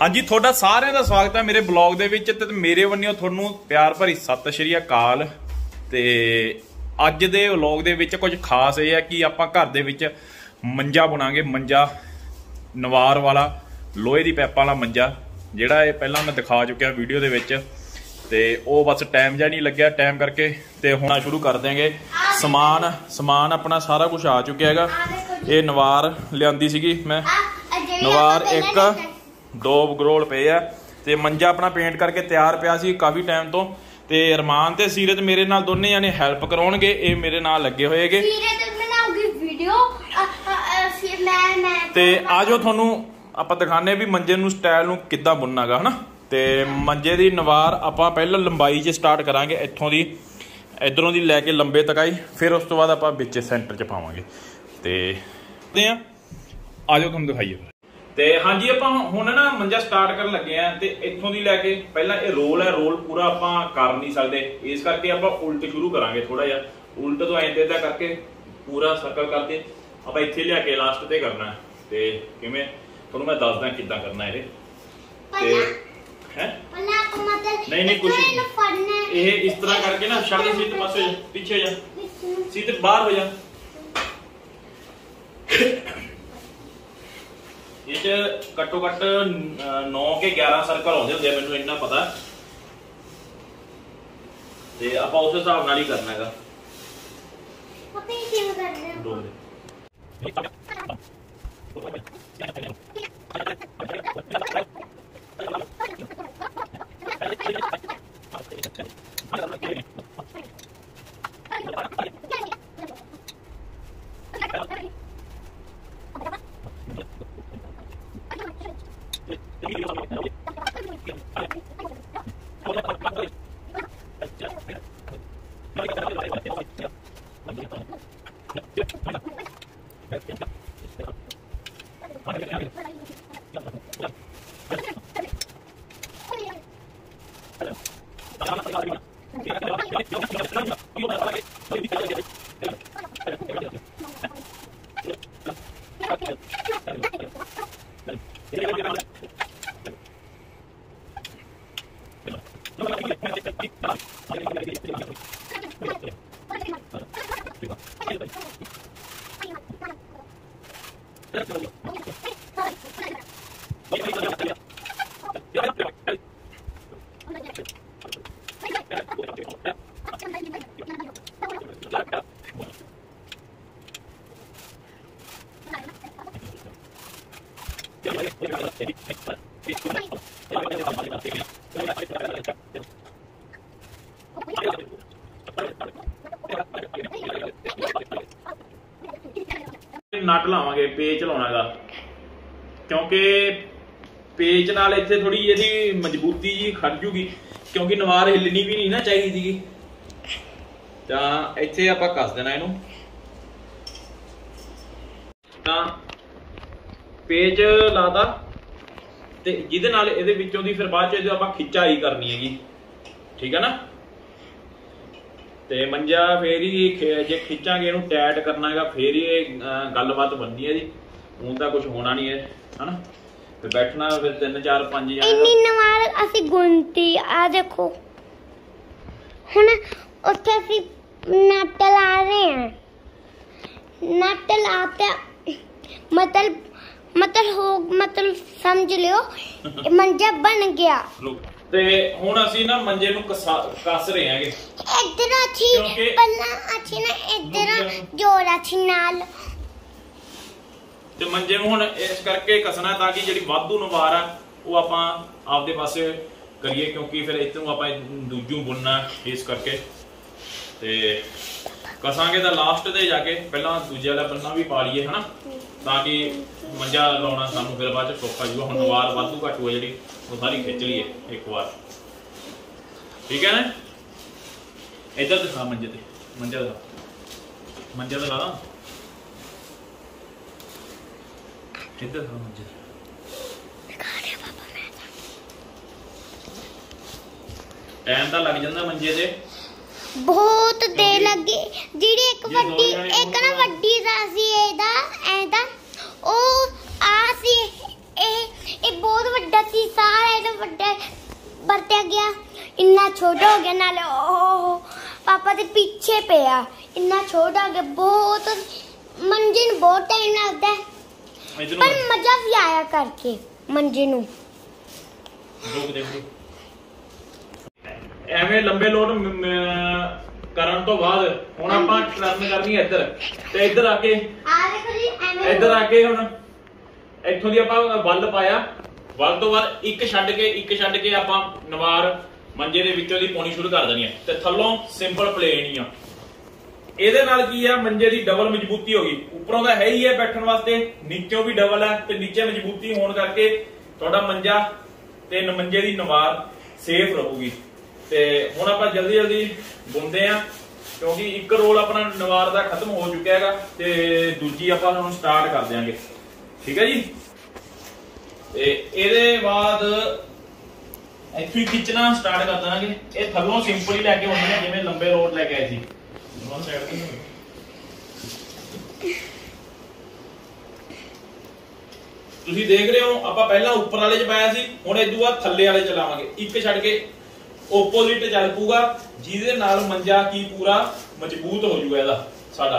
ਹਾਂਜੀ ਤੁਹਾਡਾ ਸਾਰਿਆਂ ਦਾ ਸਵਾਗਤ ਹੈ ਮੇਰੇ ਬਲੌਗ ਦੇ ਵਿੱਚ ਤੇ ਮੇਰੇ ਵੱਲੋਂ ਤੁਹਾਨੂੰ ਪਿਆਰ ਭਰੀ ਸਤਿ ਸ਼੍ਰੀ ਅਕਾਲ। ਤੇ ਅੱਜ ਦੇ ਵਲੌਗ ਦੇ ਵਿੱਚ ਕੁਝ ਖਾਸ ਇਹ ਹੈ ਕਿ ਆਪਾਂ ਘਰ ਦੇ ਵਿੱਚ ਮੰਜਾ ਬਣਾਗੇ ਮੰਜਾ ਨਵਾਰ ਵਾਲਾ ਲੋਹੇ ਦੀ ਪੈਪਾਂ ਵਾਲਾ ਮੰਜਾ ਜਿਹੜਾ ਇਹ ਪਹਿਲਾਂ ਮੈਂ ਦਿਖਾ ਚੁੱਕਿਆ ਵੀਡੀਓ ਦੇ ਵਿੱਚ। ਤੇ ਉਹ ਬਸ ਟਾਈਮ ਜਿਹਾ ਨਹੀਂ ਲੱਗਿਆ ਟਾਈਮ ਕਰਕੇ ਤੇ ਹੁਣ ਸ਼ੁਰੂ ਕਰ ਦਿਆਂਗੇ। ਸਮਾਨ ਸਮਾਨ ਆਪਣਾ ਸਾਰਾ ਕੁਝ ਆ ਚੁੱਕਿਆ ਹੈਗਾ। ਇਹ ਨਵਾਰ ਲਿਆਂਦੀ ਸੀਗੀ ਮੈਂ। ਨਵਾਰ ਇੱਕ ਦੋ ਗਰੋਲ ਪਏ ਆ ਤੇ ਮੰਜਾ ਆਪਣਾ ਪੇਂਟ ਕਰਕੇ ਤਿਆਰ ਪਿਆ ਸੀ ਕਾਫੀ ਟਾਈਮ ਤੋਂ ਤੇ ਅਰਮਾਨ ਤੇ ਸੀਰਤ ਮੇਰੇ ਨਾਲ ਦੋਨੇ ਜਾਨੇ ਹੈਲਪ ਕਰਾਉਣਗੇ ਇਹ ਮੇਰੇ ਨਾਲ ਲੱਗੇ ਹੋਏਗੇ। ਸੀਰਤ ਬਣਾਉਗੀ ਵੀਡੀਓ ਫਿਰ ਮੈਂ ਮੈਂ ਤੇ ਆਜੋ ਤੁਹਾਨੂੰ ਆਪਾਂ ਦਿਖਾਣੇ ਵੀ ਮੰਜੇ ਨੂੰ ਸਟਾਈਲ ਨੂੰ ਕਿੱਦਾਂ ਬੁਣਨਾਗਾ ਹਨਾ? ਤੇ ਮੰਜੇ ਦੀ ਨਵਾਰ ਆਪਾਂ ਪਹਿਲਾਂ ਲੰਬਾਈ 'ਚ ਸਟਾਰਟ ਕਰਾਂਗੇ ਇੱਥੋਂ ਦੀ ਇਧਰੋਂ ਦੀ ਲੈ ਕੇ ਲੰਬੇ ਤੱਕ ਆਈ ਫਿਰ ਉਸ ਤੋਂ ਬਾਅਦ ਆਪਾਂ ਵਿੱਚ ਸੈਂਟਰ 'ਚ ਪਾਵਾਂਗੇ। ਤੇ ਤੇ ਆ ਆਜੋ ਤੁਹਾਨੂੰ ਦਿਖਾਈਏ। ਤੇ ਹਾਂਜੀ ਆਪਾਂ ਹੁਣ ਨਾ ਮੰਜਾ ਸਟਾਰਟ ਕਰਨ ਲੱਗੇ ਆ ਤੇ ਇੱਥੋਂ ਦੀ ਲੈ ਕੇ ਪਹਿਲਾਂ ਇਹ ਰੋਲ ਹੈ ਰੋਲ ਪੂਰਾ ਆਪਾਂ ਕਰ ਨਹੀਂ ਸਕਦੇ। ਇਸ ਕਰਕੇ ਆਪਾਂ ਉਲਟ ਸ਼ੁਰੂ ਕਰਾਂਗੇ ਥੋੜਾ ਜਿਹਾ। ਉਲਟ ਤੋਂ ਐਂ ਦਾ ਕਰਕੇ ਪੂਰਾ ਸਰਕਲ ਕਰਕੇ ਆਪਾਂ ਇੱਥੇ ਲਿਆ ਕੇ ਲਾਸਟ ਤੇ ਕਰਨਾ। ਤੇ ਕਿਵੇਂ? ਤੁਹਾਨੂੰ ਮੈਂ ਦੱਸਦਾ ਕਿੱਦਾਂ ਕਰਨਾ ਇਹ। ਤੇ ਹੈ? ਪਹਿਲਾਂ ਆਪਾਂ ਮਤਲਬ ਨਹੀਂ, ਨਹੀਂ। ਇਹ ਇਸ ਤਰ੍ਹਾਂ ਕਰਕੇ ਨਾ ਛੱਡ ਸੀਟ ਪਾਸੇ ਪਿੱਛੇ। ਜਾ ਸੀਟ ਬਾਹਰ ਹੋ ਜਾ। ਇਹ ਚ ਘੱਟੋ ਘੱਟ 9 ਕੇ 11 ਸਰਕਲ ਆਉਂਦੇ ਹੁੰਦੇ ਆ ਮੈਨੂੰ ਇੰਨਾ ਪਤਾ। ਤੇ ਆਪਾਂ ਉਸ ਹਿਸਾਬ ਨਾਲ ਹੀ ਕਰਨਾ ਹੈਗਾ। ਆਪਾਂ ਇਹ ਕਿਵੇਂ ਕਰਦੇ ਹਾਂ ਦੋ ਦੇ ਨਟ ਲਾਵਾਂਗੇ ਪੇਚ ਲਾਉਣਾਗਾ ਕਿਉਂਕਿ ਪੇਚ ਨਾਲ ਇੱਥੇ ਥੋੜੀ ਇਹਦੀ ਮਜ਼ਬੂਤੀ ਜੀ ਖੜ ਜੂਗੀ, ਕਿਉਂਕਿ ਨਵਾਰ ਹਿੱਲਣੀ ਵੀ ਨਹੀਂ ਨਾ ਚਾਹੀਦੀ ਸੀਗੀ। ਤਾਂ ਇੱਥੇ ਆਪਾਂ ਕੱਸ ਦੇਣਾ ਇਹਨੂੰ। ਤਾਂ ਪੇਜ ਲਾਦਾ ਤੇ ਜਿਹਦੇ ਨਾਲ ਇਹਦੇ ਵਿੱਚੋਂ ਦੀ ਫਿਰ ਬਾਅਦ ਚ ਇਹਦੇ ਆਪਾਂ ਖਿੱਚਾਈ ਕਰਨੀ ਹੈਗੀ। ਠੀਕ ਹੈ ਨਾ? ਤੇ ਮੰਜਾ ਫੇਰ ਹੀ ਜੇ ਖਿੱਚਾਂਗੇ ਇਹਨੂੰ ਟਾਈਟ ਕਰਨਾ ਹੈਗਾ, ਫੇਰ ਹੀ ਇਹ ਗੱਲਬਾਤ ਬਣਨੀ ਹੈ ਜੀ। ਹੁਣ ਤਾਂ ਕੁਝ ਹੋਣਾ ਨਹੀਂ ਹੈ, ਹਨਾ? ਤੇ ਬੈਠਣਾ ਫਿਰ 3 4 5 ਇੰਨੀ ਨਵਾਰ ਅਸੀਂ ਗੁੰਤੀ ਆ ਦੇਖੋ। ਹੁਣ ਉੱਥੇ ਅਸੀਂ ਨਟ ਲਾ ਰਹੇ ਹਾਂ। ਨਟ ਲਾਤੇ ਮਤਲਬ ਮਤਲਬ ਹੋ ਮਤਲਬ ਸਮਝ ਲਿਓ ਇਹ ਮੰਜਾ ਬਣ ਗਿਆ। ਤੇ ਹੁਣ ਅਸੀਂ ਨਾ ਮੰਜੇ ਨੂੰ ਕਸਾ- ਕੱਸ ਰਹੇ ਹਾਂਗੇ। ਇੱਧਰ ਅੱਛੀ ਕਿਉਂਕਿ- ਪਹਿਲਾਂ ਅੱਛੀ ਨਾ ਇੱਧਰ ਜੋੜ ਅੱਛੀ ਨਾਲ। ਤੇ ਮੰਜੇ ਨੂੰ ਹੁਣ ਇਸ ਕਰਕੇ ਕਸਣਾ ਤਾਂ ਕਿ ਜਿਹੜੀ ਵਾਧੂ ਨਵਾਰ ਆ ਉਹ ਆਪਾਂ ਆਪਦੇ ਪਾਸੇ ਕਰੀਏ ਕਿਉਂਕਿ ਫਿਰ ਇੱਥੇ ਆਪਾਂ ਦੂਜੂ ਬੁਣਨਾ ਇਸ ਕਰਕੇ। ਤੇ ਕਸਾਂਗੇ ਤਾਂ ਲਾਸਟ ਤੇ ਜਾ ਕੇ ਪਹਿਲਾਂ ਦੂਜੇ ਵਾਲਾ ਬੰਨਾ ਵੀ ਪਾ ਲਈਏ ਹਨਾ? ਤਾਂ ਕਿ ਮੰਜਾ ਲਾਉਣਾ ਸਾਨੂੰ ਫਿਰ ਬਾਅਦ ਚ ਸੌਖਾ ਜੂਗਾ। ਹੁਣ ਨਵਾਰ ਵਾਧੂ ਘੱਟ ਹੋ ਜਿਹੜੀ ਉਹ ਸਾਰੀ ਖਿੱਚ ਲਈਏ ਇੱਕ ਵਾਰ। ਠੀਕ ਹੈ ਨਾ? ਇੱਧਰ ਦਿਖਾ ਮੰਜੇ ਤੇ। ਮੰਜਾ ਦਾ ਮੰਜਾ ਦਾ ਲਾ ਦਾਂ ਇੱਧਰ ਦਿਖਾ ਮੰਜੇ। ਟਾਈਮ ਤਾਂ ਲੱਗ ਜਾਂਦਾ ਮੰਜੇ ਤੇ। ਬਹੁਤ ਕਿਉਂਕਿ ਲੱਗੀ। ਜਿਹੜੀ ਇੱਕ ਦੋ ਵੱਡੀ ਇੱਕ ਨਾ ਵੱਡੀ ਦਾ ਸੀ ਇਹਦਾ ਐਦਾ ਉਹ ਆ ਸੀ। ਇਹ ਇਹ ਬਹੁਤ ਵੱਡਾ ਸੀ। ਵੱਡੇ ਵਰਤਿਆ ਗਿਆ। ਇੰਨਾ ਛੋਟਾ ਹੋ ਗਿਆ ਨਾਲੇ ਉਹ ਪਾਪਾ ਦੇ ਪਿੱਛੇ ਪਿਆ। ਇੰਨਾ ਛੋਟਾ ਹੋ ਗਿਆ। ਬਹੁਤ ਮੰਜੇ ਨੂੰ ਬਹੁਤ ਟਾਈਮ ਲੱਗਦਾ। ਪਰ ਮਜ਼ਾ ਵੀ ਆਇਆ ਕਰਕੇ ਮੰਜੇ ਨੂੰ। ਰੋਕ ਦੇ ਬਈ। ਐਵੇਂ ਲੰਬੇ ਲੋਡ ਕਰਨ ਤੋਂ ਬਾਅਦ ਹੁਣ ਆਪਾਂ ਟਰਨ ਕਰਨੀ ਹੈ ਇੱਧਰ। ਤੇ ਇੱਧਰ ਆ ਕੇ ਆ ਦੇਖੋ ਜੀ ਐਵੇਂ ਇੱਧਰ ਆ ਕੇ ਹੁਣ ਇੱਥੋਂ ਦੀ ਆਪਾਂ ਵੱਲ ਪਾਇਆ। ਵੱਲ ਤੋਂ ਬਾਅਦ ਇੱਕ ਛੱਡ ਕੇ ਇੱਕ ਛੱਡ ਕੇ ਆਪਾਂ ਨਵਾਰ ਮੰਜੇ ਦੇ ਵਿੱਚੋਂ ਦੀ ਪਾਉਣੀ ਸ਼ੁਰੂ ਕਰ ਦੇਣੀ ਹੈ। ਤੇ ਥੱਲੋਂ ਸਿੰਪਲ ਪਲੇਨ ਹੀ ਆ। ਇਹਦੇ ਨਾਲ ਕੀ ਆ? ਮੰਜੇ ਦੀ ਡਬਲ ਮਜ਼ਬੂਤੀ ਹੋ ਗਈ। ਉੱਪਰੋਂ ਤਾਂ ਹੈ ਹੀ ਹੈ ਬੈਠਣ ਵਾਸਤੇ। ਨੀਚੋਂ ਵੀ ਡਬਲ ਹੈ ਤੇ ਨੀਚੇ ਮਜ਼ਬੂਤੀ ਹੋਣ ਕਰਕੇ ਤੁਹਾਡਾ ਮੰਜਾ ਤੇ ਮੰਜੇ ਦੀ ਨਵਾਰ ਸੇਫ ਰਹੂਗੀ। ਤੇ ਹੁਣ ਆਪਾਂ ਜਲਦੀ ਜਲਦੀ ਬੁੰਦੇ ਆ ਕਿਉਂਕਿ ਇੱਕ ਰੋਲ ਆਪਣਾ ਨਵਾਰ ਦਾ ਖਤਮ ਹੋ ਚੁੱਕਿਆ ਹੈਗਾ ਤੇ ਦੂਜੀ ਆਪਾਂ ਹੁਣ ਸਟਾਰਟ ਕਰ ਦਿਆਂਗੇ। ਠੀਕ ਹੈ ਜੀ? ਤੇ ਇਹਦੇ ਬਾਅਦ ਹੀ ਖਿੱਚਣਾ ਸਟਾਰਟ ਕਰ ਦਾਂਗੇ ਇਹ ਥੱਲੋਂ ਸਿੰਪਲ ਹੀ ਲੈ ਕੇ ਆਉਂਦੇ ਨੇ ਜਿਵੇਂ ਲੰਬੇ ਰੋਡ ਲੈ ਕੇ ਆਏ ਸੀ। ਦੋਨੋਂ ਸਾਈਡ ਤੇ। ਤੁਸੀਂ ਦੇਖ ਰਹੇ ਹੋ ਆਪਾਂ ਪਹਿਲਾਂ ਉੱਪਰ ਵਾਲੇ 'ਚ ਪਾਇਆ ਸੀ ਹੁਣ ਇਦੋਂ ਬਾਅਦ ਥੱਲੇ ਵਾਲੇ ਚ ਲਾਵਾਂਗੇ। ਇੱਕ ਛੱਡ ਕੇ ਓਪੋਜ਼ਿਟ ਚੱਲ ਪੂਗਾ ਜਿਹਦੇ ਨਾਲ ਮੰਜਾ ਕੀ ਪੂਰਾ ਮਜ਼ਬੂਤ ਹੋ ਜਾਊਗਾ ਇਹਦਾ ਸਾਡਾ।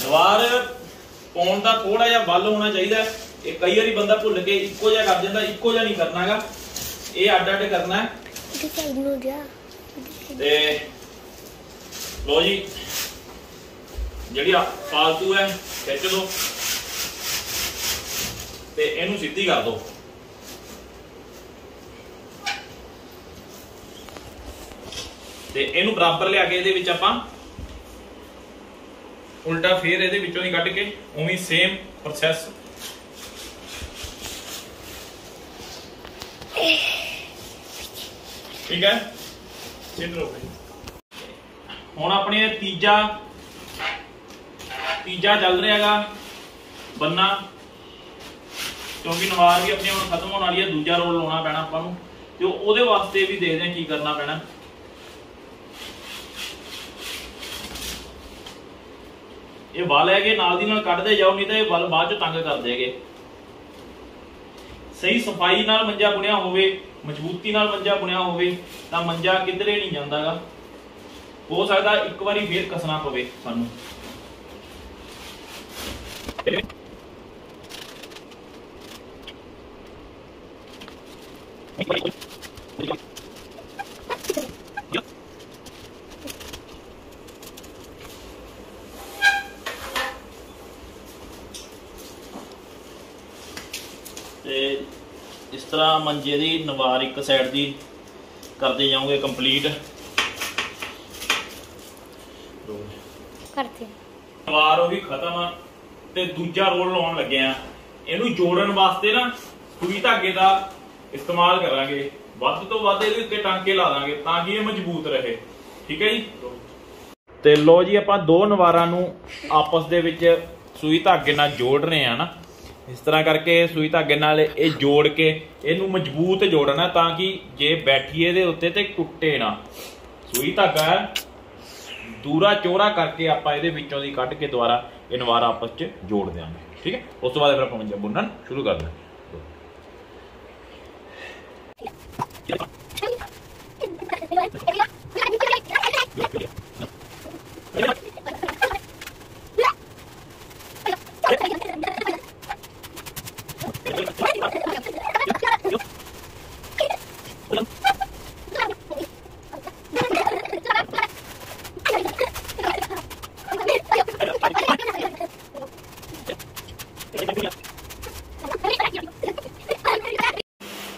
ਦੀਵਾਰ ਪਾਉਣ ਦਾ ਥੋੜਾ ਜਿਹਾ ਵੱਲ ਹੋਣਾ ਚਾਹੀਦਾ। ਇਹ ਕਈ ਵਾਰੀ ਬੰਦਾ ਭੁੱਲ ਕੇ ਇੱਕੋ ਜਿਹਾ ਕਰ ਦਿੰਦਾ ਇੱਕੋ ਜਿਹਾ ਨਹੀਂ ਕਰਨਾਗਾ। ਇਹ ਅੱਡ ਅੱਡ ਕਰਨਾ ਹੈ। ਤੇ ਲੋ ਜੀ ਜਿਹੜੀ ਆ ਫਾਲਤੂ ਹੈ ਖਿੱਚ ਦੋ। ਤੇ ਇਹਨੂੰ ਸਿੱਧੀ ਕਰ ਦੋ। ਤੇ ਇਹਨੂੰ ਬਰਾਬਰ ਲਿਆ ਕੇ ਇਹਦੇ ਵਿੱਚ ਆਪਾਂ ਉਲਟਾ ਫੇਰ ਇਹਦੇ ਵਿੱਚੋਂ ਹੀ ਕੱਢ ਕੇ ਉਵੇਂ ਸੇਮ ਪ੍ਰੋਸੈਸ ਠੀਕ ਹੈ? ਸਿੱਧ ਰੋ ਹੁਣ ਆਪਣੇ ਤੀਜਾ ਤੀਜਾ ਚੱਲ ਰਿਹਾ ਹੈਗਾ ਬੰਨਾ। ਕਿਉਂਕਿ ਨਵਾਰ ਵੀ ਆਪਣੀ ਹੁਣ ਖਤਮ ਹੋਣ ਵਾਲੀ ਹੈ, ਦੂਜਾ ਰੋਲ ਲਾਉਣਾ ਪੈਣਾ ਆਪਾਂ ਨੂੰ। ਤੇ ਉਹਦੇ ਵਾਸਤੇ ਵੀ ਦੇਖਦੇ ਹਾਂ ਕੀ ਕਰਨਾ ਪੈਣਾ। ਇਹ ਵੱਲ ਹੈਗੇ, ਨਾਲ ਦੀ ਨਾਲ ਕੱਢਦੇ ਜਾਓ, ਨਹੀਂ ਤਾਂ ਇਹ ਵੱਲ ਬਾਅਦ ਚ ਤੰਗ ਕਰਦੇ ਹੈਗੇ। ਸਹੀ ਸਫ਼ਾਈ ਨਾਲ ਮੰਜਾ ਬੁਣਿਆ ਹੋਵੇ, ਮਜ਼ਬੂਤੀ ਨਾਲ ਮੰਜਾ ਬੁਣਿਆ ਹੋਵੇ, ਤਾਂ ਮੰਜਾ ਕਿਧਰੇ ਨਹੀਂ ਜਾਂਦਾਗਾ। ਹੋ ਸਕਦਾ ਇੱਕ ਵਾਰੀ ਫੇਰ ਕਸਣਾ ਪਵੇ ਸਾਨੂੰ ਤੇ ਇਸ ਤਰ੍ਹਾਂ ਮੰਜੇ ਦੀ ਨਵਾਰ ਇੱਕ ਸਾਈਡ ਦੀ ਕਰਦੇ ਜਾਓਗੇ ਕੰਪਲੀਟ ਕਰਤੇ ਨਵਾਰ ਉਹ ਵੀ ਖਤਮ ਆ ਤੇ ਦੂਜਾ ਰੋਲ ਲਾਉਣ ਲੱਗੇ ਆ। ਇਹਨੂੰ ਜੋੜਨ ਵਾਸਤੇ ਨਾ ਸੂਈ ਧਾਗੇ ਦਾ ਇਸਤੇਮਾਲ ਕਰਾਂਗੇ। ਵੱਧ ਤੋਂ ਵੱਧ ਇਹਦੇ ਉੱਤੇ ਟਾਂਕੇ ਲਾ ਦਾਂਗੇ ਤਾਂ ਕਿ ਇਹ ਮਜ਼ਬੂਤ ਰਹੇ। ਠੀਕ ਹੈ ਜੀ? ਤੇ ਲੋ ਜੀ ਆਪਾਂ ਦੋ ਨਵਾਰਾਂ ਨੂੰ ਆਪਸ ਦੇ ਵਿੱਚ ਸੂਈ ਧਾਗੇ ਨਾਲ ਜੋੜ ਰਹੇ ਆ ਨਾ। ਇਸ ਤਰ੍ਹਾਂ ਕਰਕੇ ਸੂਈ ਧਾਗੇ ਨਾਲ ਇਹ ਜੋੜ ਕੇ ਇਹਨੂੰ ਮਜ਼ਬੂਤ ਜੋੜਨਾ ਤਾਂ ਕਿ ਜੇ ਬੈਠੀਏ ਦੇ ਉੱਤੇ ਤੇ ਟੁੱਟੇ ਨਾ। ਸੂਈ ਧਾਗਾ ਦੂਰਾ ਚੋਰਾ ਕਰਕੇ ਆਪਾਂ ਇਹਦੇ ਵਿੱਚੋਂ ਦੀ ਕੱਢ ਕੇ ਦੁਬਾਰਾ ਇਹ ਆਪਸ 'ਚ ਜੋੜ ਦਿਆਂਗੇ। ਠੀਕ ਹੈ? ਉਸ ਤੋਂ ਬਾਅਦ ਫਿਰ ਆਪਾਂ ਮੰਜਾ ਬੁਣਨ ਸ਼ੁਰੂ ਕਰ ਦਾਂਗੇ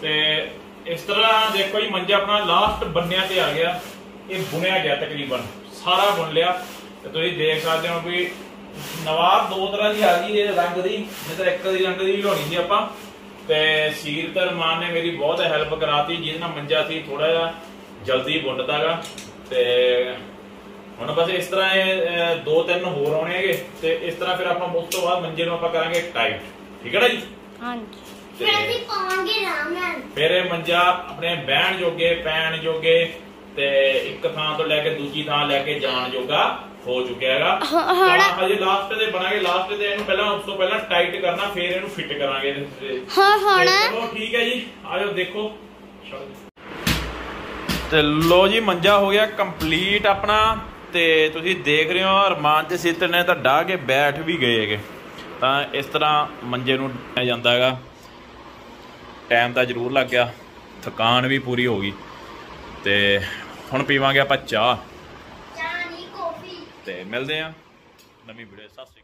ਤੇ ਇਸ ਤਰ੍ਹਾਂ ਦੇਖੋ ਜੀ ਮੰਜਾ ਆਪਣਾ ਲਾਸਟ ਬੰਨਿਆਂ ਤੇ ਆ ਗਿਆ। ਇਹ ਬੁਣਿਆ ਗਿਆ ਤਕਰੀਬਨ। ਸਾਰਾ ਬੁਣ ਲਿਆ। ਤੇ ਤੁਸੀਂ ਦੇਖ ਸਕਦੇ ਹੋ ਵੀ ਨਵਾਰ ਦੋ ਤਰ੍ਹਾਂ ਦੀ ਆ ਗਈ ਇਹ ਰੰਗ ਦੀ, ਨਹੀਂ ਇੱਕ ਦੀ ਰੰਗ ਦੀ ਲਾਉਣੀ ਸੀ ਆਪਾਂ। ਤੇ ਸੀਰਤ ਰਮਾਨ ਨੇ ਮੇਰੀ ਬਹੁਤ ਹੈਲਪ ਕਰਾਤੀ, ਜਿਹਦੇ ਨਾਲ ਮੰਜਾ ਸੀ ਥੋੜਾ ਜਿਹਾ ਜਲਦੀ ਬੁੰਡਦਾਗਾ ਤੇ ਹੁਣ ਬਸ ਇਸ ਤਰ੍ਹਾਂ ਇਹ ਦੋ ਤਿੰਨ ਹੋਰ ਆਉਣੇ ਹੈਗੇ। ਤੇ ਇਸ ਤਰ੍ਹਾਂ ਫਿਰ ਆਪਾਂ ਉਸ ਤੋਂ ਬਾਅਦ ਮੰਜੇ ਨੂੰ ਆਪਾਂ ਕਰਾਂਗੇ ਟਾਈਟ ਠੀਕ ਹੈ ਨਾ ਜੀ? ਹਾਂਜੀ। ਤੇ- ਫਿਰ ਅਸੀਂ ਪਾਵਾਂਗੇ ਆਰਾਮ ਨਾਲ। ਫਿਰ ਇਹ ਮੰਜਾ ਆਪਣੇ ਬਹਿਣ ਜੋਗੇ ਪੈਣ ਜੋਗੇ ਤੇ ਇੱਕ ਥਾਂ ਤੋਂ ਲੈ ਕੇ ਦੂਜੀ ਥਾਂ ਲੈ ਕੇ ਜਾਣ ਜੋਗਾ ਹੋ ਚੁੱਕਿਆ ਹੈਗਾ। ਹਾਂ- ਹੁਣ- ਤਾਂ ਹਜੇ ਲਾਸਟ ਤੇ ਬਣਾਗੇ ਲਾਸਟ ਤੇ ਇਹਨੂੰ ਪਹਿਲਾਂ ਉਸ ਤੋਂ ਪਹਿਲਾਂ ਟਾਈਟ ਕਰਨਾ ਫਿਰ ਇਹਨੂੰ ਫਿੱਟ ਕਰਾਂਗੇ। ਇਹਦੇ ਤੇ। ਹਾਂ ਹੁਣ ਚਲੋ ਠੀਕ ਹੈ ਜੀ ਆਜੋ ਦੇਖੋ। ਤੇ ਲੋ ਜੀ ਮੰਜਾ ਹੋ ਗਿਆ ਕੰਪਲੀਟ ਆਪਣਾ। ਤੇ ਤੁਸੀਂ ਦੇਖ ਰਹੇ ਹੋ ਅਰਮਾਨ ਤੇ ਸਿੱਤ ਨੇ ਤਾਂ ਢਾ ਕੇ ਬੈਠ ਵੀ ਗਏ ਹੈਗੇ। ਤਾਂ ਇਸ ਤਰ੍ਹਾਂ ਮੰਜੇ ਨੂੰ ਢਾਇਆ ਜਾਂਦਾ ਹੈਗਾ। ਟਾਈਮ ਤਾਂ ਜ਼ਰੂਰ ਲੱਗ ਗਿਆ ਥਕਾਨ ਵੀ ਪੂਰੀ ਹੋ ਗਈ ਤੇ ਹੁਣ ਪੀਵਾਂਗੇ ਆਪਾਂ ਚਾਹ। ਚਾਹ ਨਹੀਂ ਕਾਫੀ। ਤੇ ਮਿਲਦੇ ਆ ਨਵੀਂ ਵੀਡੀਓ ਸਤਿ